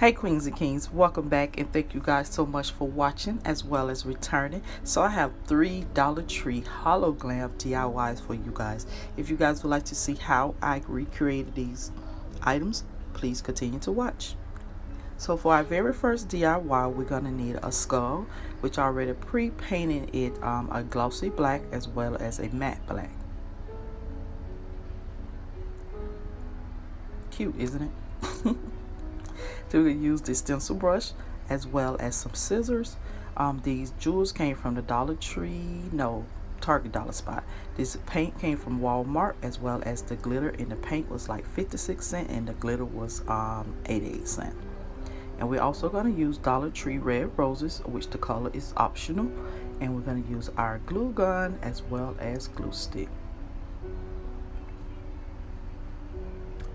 Hey Queens and Kings, welcome back and thank you guys so much for watching as well as returning. So I have three Dollar Tree HalloGlam DIYs for you guys. If you guys would like to see how I recreated these items, please continue to watch. So for our very first DIY, we're going to need a skull, which I already pre-painted it um, a glossy black as well as a matte black. Cute, isn't it? to use the stencil brush as well as some scissors. Um, these jewels came from the Dollar Tree, no, Target Dollar Spot. This paint came from Walmart as well as the glitter and the paint was like 56 cent and the glitter was um, 88 cent. And we're also going to use Dollar Tree Red Roses, which the color is optional. And we're going to use our glue gun as well as glue stick.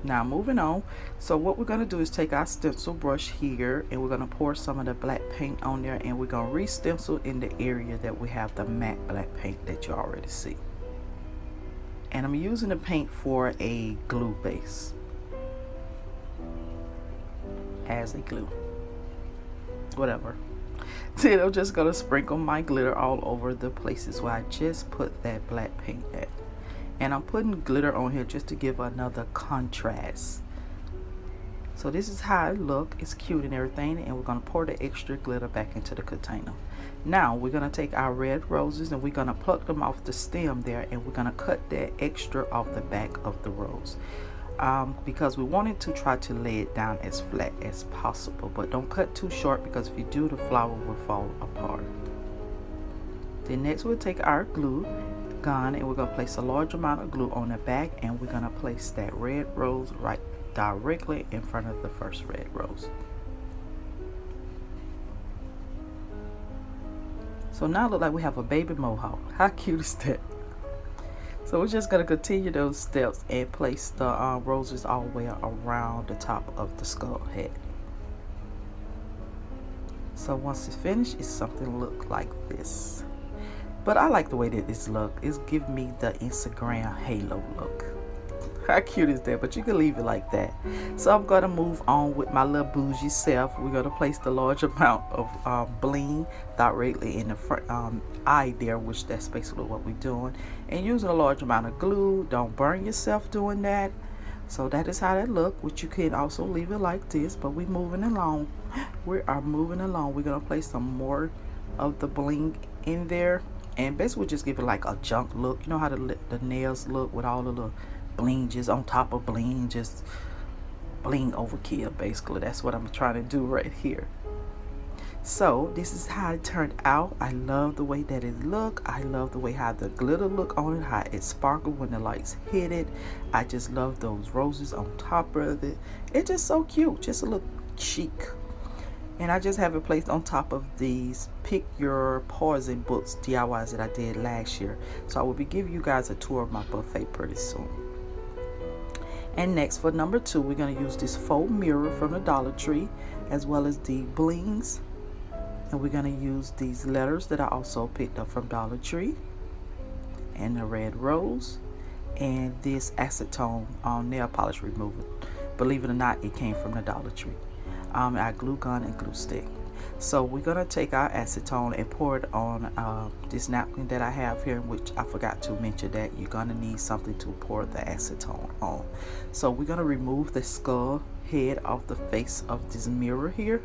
Now moving on. So what we're going to do is take our stencil brush here and we're going to pour some of the black paint on there and we're going to re-stencil in the area that we have the matte black paint that you already see. And I'm using the paint for a glue base. As a glue. Whatever. Then I'm just gonna sprinkle my glitter all over the places where I just put that black paint at and I'm putting glitter on here just to give another contrast. So this is how it look. It's cute and everything and we're going to pour the extra glitter back into the container. Now we're going to take our red roses and we're going to pluck them off the stem there and we're going to cut that extra off the back of the rose. Um, because we wanted to try to lay it down as flat as possible but don't cut too short because if you do the flower will fall apart. Then next we'll take our glue gun and we're going to place a large amount of glue on the back and we're going to place that red rose right directly in front of the first red rose. So now look like we have a baby mohawk. How cute is that? So we're just going to continue those steps and place the uh, roses all the way around the top of the skull head. So once it's finished, it's something look like this. But I like the way that this look. It's give me the Instagram halo look. How cute is that? But you can leave it like that. So I'm going to move on with my little bougie self. We're going to place the large amount of um, bling directly in the front um, eye there, which that's basically what we're doing. And using a large amount of glue. Don't burn yourself doing that. So that is how that look, which you can also leave it like this. But we're moving along. We are moving along. We're going to place some more of the bling in there and basically just give it like a junk look. You know how the, the nails look with all the little bling just on top of bling just bling overkill basically. That's what I'm trying to do right here. So this is how it turned out. I love the way that it look. I love the way how the glitter look on it how it sparkled when the lights hit it. I just love those roses on top of it. It's just so cute. Just a little chic and I just have it placed on top of these pick your poison books DIYs that I did last year. So I will be giving you guys a tour of my buffet pretty soon. And next for number two we're going to use this faux mirror from the Dollar Tree as well as the blings. And we're going to use these letters that I also picked up from Dollar Tree and the red rose and this acetone on nail polish remover. Believe it or not it came from the Dollar Tree um, our glue gun and glue stick. So we're going to take our acetone and pour it on uh, this napkin that I have here, which I forgot to mention that you're going to need something to pour the acetone on. So we're going to remove the skull head off the face of this mirror here.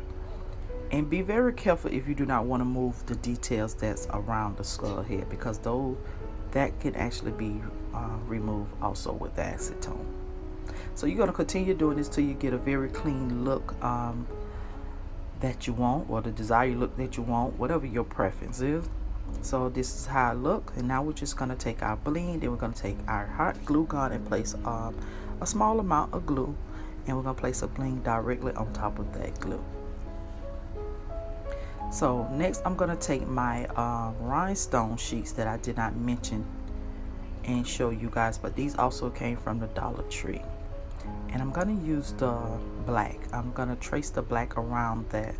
And be very careful if you do not want to move the details that's around the skull head because those that can actually be uh, removed also with the acetone. So you're going to continue doing this till you get a very clean look um, that you want or the desired look that you want, whatever your preference is. So this is how I look. And now we're just going to take our bling, then we're going to take our hot glue gun and place um, a small amount of glue. And we're going to place a bling directly on top of that glue. So next I'm going to take my uh, rhinestone sheets that I did not mention and show you guys. But these also came from the Dollar Tree and I'm gonna use the black. I'm gonna trace the black around that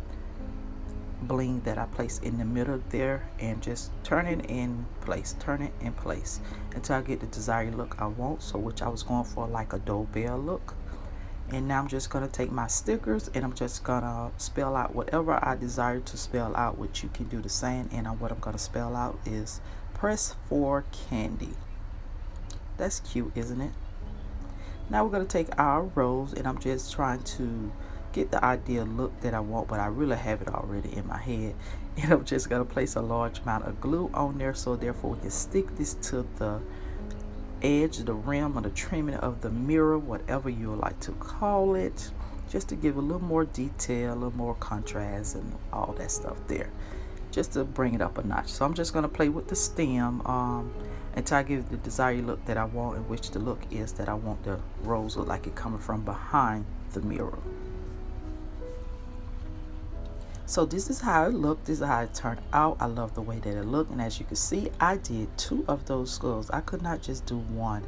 bling that I placed in the middle there and just turn it in place turn it in place until I get the desired look I want so which I was going for like a doorbell look. And now I'm just to take my stickers and I'm just to spell out whatever I desire to spell out which you can do the same. And what I'm to spell out is press for candy. That's cute isn't it now we're going to take our rose and I'm just trying to get the ideal look that I want but I really have it already in my head and I'm just going to place a large amount of glue on there so therefore we can stick this to the edge, the rim, or the trimming of the mirror, whatever you would like to call it, just to give a little more detail, a little more contrast, and all that stuff there, just to bring it up a notch. So I'm just going to play with the stem um, until I give the desired look that I want, and which the look is that I want the rose look like it coming from behind the mirror. So this is how it looked. This is how it turned out. I love the way that it looked. And as you can see, I did two of those skulls. I could not just do one.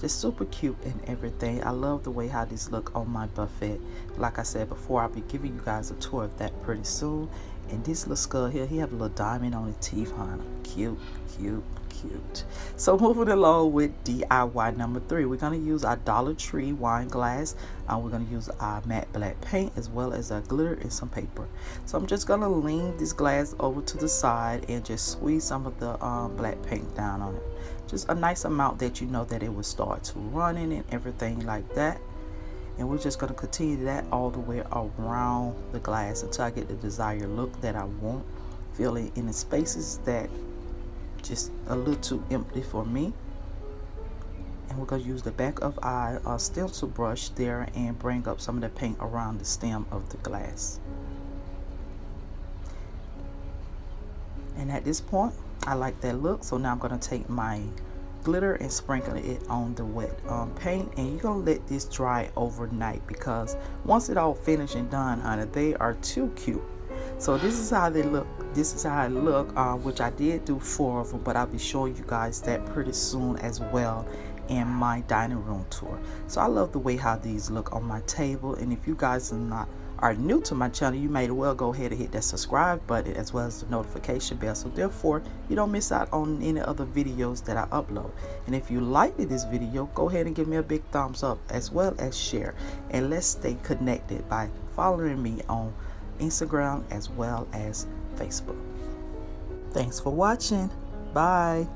Just super cute and everything. I love the way how these look on my buffet. Like I said before, I'll be giving you guys a tour of that pretty soon. And this little skull here, he have a little diamond on his teeth, honey. Cute, cute, cute. So moving along with DIY number three, we're going to use our Dollar Tree wine glass. Uh, we're going to use our matte black paint as well as a glitter and some paper. So I'm just going to lean this glass over to the side and just squeeze some of the um, black paint down on it. Just a nice amount that you know that it will start to running and everything like that and we're just going to continue that all the way around the glass until I get the desired look that I want. Filling in the spaces that just a little too empty for me. And we're going to use the back of our uh, stencil brush there and bring up some of the paint around the stem of the glass. And at this point I like that look. So now I'm going to take my glitter and sprinkle it on the wet um, paint and you're gonna let this dry overnight because once it all finished and done honey they are too cute. So this is how they look. This is how I look uh, which I did do four of them but I'll be showing you guys that pretty soon as well in my dining room tour. So I love the way how these look on my table and if you guys are not are new to my channel you may well go ahead and hit that subscribe button as well as the notification bell so therefore you don't miss out on any other videos that I upload and if you liked this video go ahead and give me a big thumbs up as well as share and let's stay connected by following me on Instagram as well as Facebook. Thanks for watching. Bye.